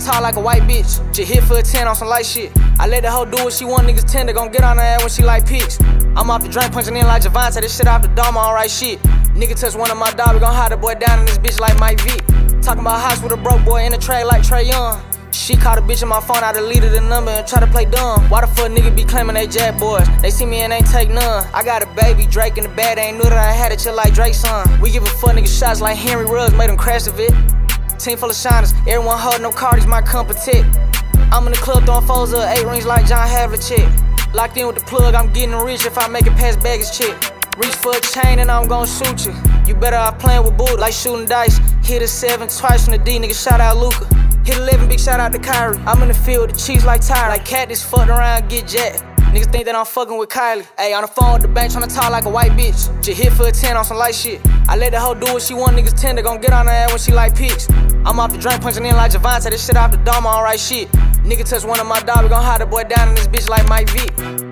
top like a white bitch. She hit for a 10 on some light shit. I let the hoe do what she want, niggas tender, gon' get on her ass when she like pics. I'm off the drink, punching in like Javante, this shit off the dome, alright shit. Nigga touch one of my dog, we gon' hide the boy down in this bitch like Mike V. Talking about house with a broke boy in the trade like Trae Young. She caught a bitch on my phone, I deleted the number and try to play dumb. Why the fuck nigga be claiming they jack boys? They see me and ain't take none. I got a baby, Drake in the bed, they ain't knew that I had it chill like Drake's son. We give a fuck nigga shots like Henry Ruggs, made him crash the Vic. Team full of shiners, everyone holding no cards, my competition. I'm in the club throwing foes up, eight rings like John Havlicek. Locked in with the plug, I'm getting rich if I make it past baggage check. Reach for a chain and I'm gon' shoot you. You better off playing with Buddha, like shooting dice. Hit a seven twice from the D, nigga. Shout out Luka. Hit 11, big shout out to Kyrie. I'm in the field the cheese like Tyre. Like cat, this fucked around, get jet. Niggas think that I'm fucking with Kylie. Ayy, on the phone with the bank, tryna talk like a white bitch. She hit for a 10 on some light shit. I let the hoe do what she want, niggas tender, gon' get on her ass when she like pics. I'm off the drink, punching in like Javante, this shit off the dome, alright shit. Nigga touch one of my dog, we gon' hide the boy down in this bitch like Mike V.